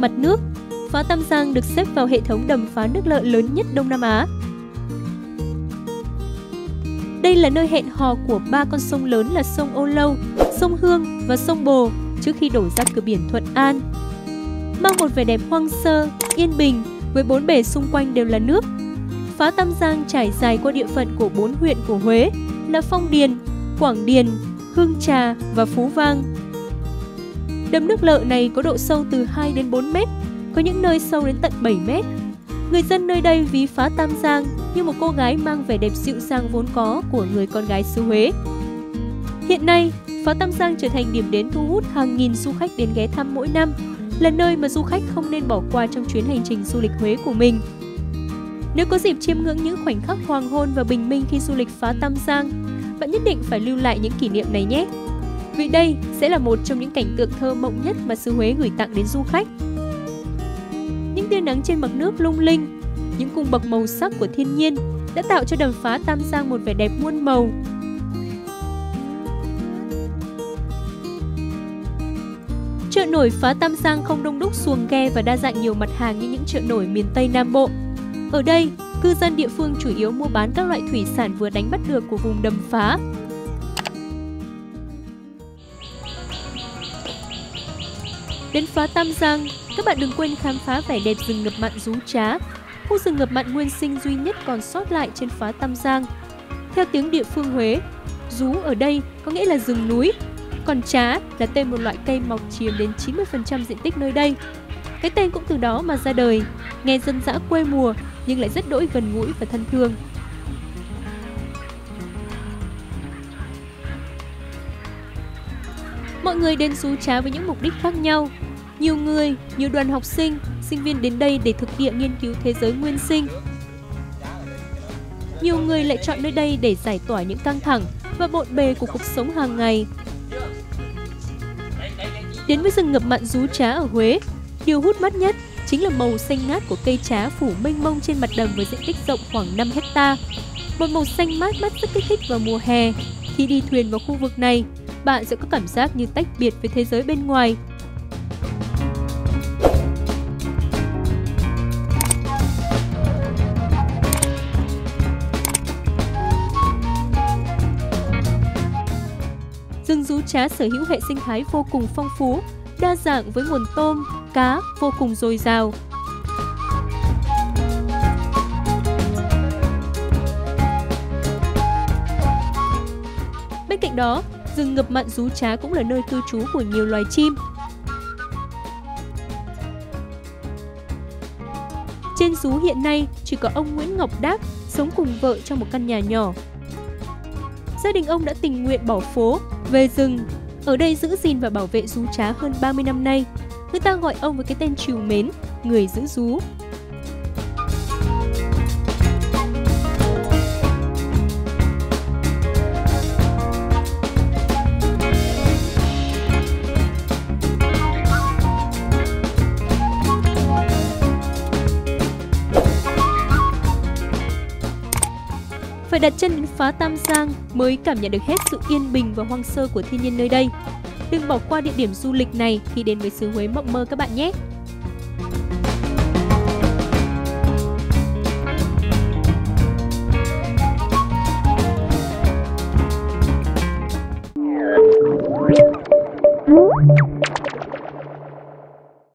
mặt nước. Phá Tam Giang được xếp vào hệ thống đầm phá nước lợ lớn nhất Đông Nam Á. Đây là nơi hẹn hò của ba con sông lớn là sông Âu Lâu, sông Hương và sông Bồ trước khi đổ ra cửa biển Thuận An. Mang một vẻ đẹp hoang sơ, yên bình với bốn bể xung quanh đều là nước. Phá Tam Giang trải dài qua địa phận của bốn huyện của Huế là Phong Điền, Quảng Điền, Hương Trà và Phú Vang. Đầm nước lợ này có độ sâu từ 2 đến 4 mét, có những nơi sâu đến tận 7 mét. Người dân nơi đây ví phá Tam Giang như một cô gái mang vẻ đẹp dịu dàng vốn có của người con gái xứ Huế. Hiện nay, phá Tam Giang trở thành điểm đến thu hút hàng nghìn du khách đến ghé thăm mỗi năm, là nơi mà du khách không nên bỏ qua trong chuyến hành trình du lịch Huế của mình. Nếu có dịp chiêm ngưỡng những khoảnh khắc hoàng hôn và bình minh khi du lịch phá Tam Giang, bạn nhất định phải lưu lại những kỷ niệm này nhé. Vì đây sẽ là một trong những cảnh tượng thơ mộng nhất mà xứ Huế gửi tặng đến du khách. Những tia nắng trên mặt nước lung linh, những cung bậc màu sắc của thiên nhiên đã tạo cho đầm phá Tam Giang một vẻ đẹp muôn màu. Chợ nổi phá Tam Giang không đông đúc xuồng ghe và đa dạng nhiều mặt hàng như những chợ nổi miền Tây Nam Bộ. Ở đây, cư dân địa phương chủ yếu mua bán các loại thủy sản vừa đánh bắt được của vùng đầm phá. Đến phá Tam Giang, các bạn đừng quên khám phá vẻ đẹp rừng ngập mặn rú trá, khu rừng ngập mặn nguyên sinh duy nhất còn sót lại trên phá Tam Giang. Theo tiếng địa phương Huế, rú ở đây có nghĩa là rừng núi, còn trá là tên một loại cây mọc chiếm đến 90% diện tích nơi đây. Cái tên cũng từ đó mà ra đời, nghe dân dã quê mùa nhưng lại rất đỗi gần gũi và thân thương. Mọi người đến xú Trá với những mục đích khác nhau. Nhiều người, nhiều đoàn học sinh, sinh viên đến đây để thực địa nghiên cứu thế giới nguyên sinh. Nhiều người lại chọn nơi đây để giải tỏa những căng thẳng và bộn bề của cuộc sống hàng ngày. Đến với rừng ngập mặn rú trá ở Huế, điều hút mắt nhất chính là màu xanh ngát của cây trá phủ mênh mông trên mặt đầm với diện tích rộng khoảng 5 hecta. Một màu xanh mát mắt rất kích thích vào mùa hè. Khi đi thuyền vào khu vực này, bạn sẽ có cảm giác như tách biệt với thế giới bên ngoài. Rừng rú trá sở hữu hệ sinh thái vô cùng phong phú, đa dạng với nguồn tôm, cá vô cùng dồi dào. Bên cạnh đó, rừng ngập mặn rú trá cũng là nơi cư trú của nhiều loài chim. Trên rú hiện nay chỉ có ông Nguyễn Ngọc Đáp sống cùng vợ trong một căn nhà nhỏ. Gia đình ông đã tình nguyện bỏ phố, về rừng, ở đây giữ gìn và bảo vệ rú trá hơn 30 năm nay. Người ta gọi ông với cái tên trìu mến, người giữ rú. Phải đặt chân đến phá Tam Giang mới cảm nhận được hết sự yên bình và hoang sơ của thiên nhiên nơi đây. Đừng bỏ qua địa điểm du lịch này khi đến với xứ Huế mộng mơ các bạn nhé!